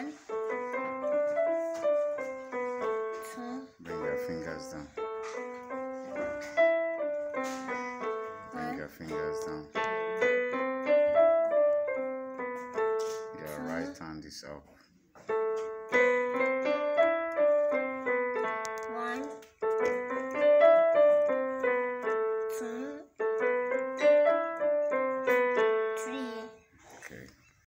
One. Two. Bring your fingers down. Bring your fingers down. Your right hand is up. Okay.